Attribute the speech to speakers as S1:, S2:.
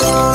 S1: oh,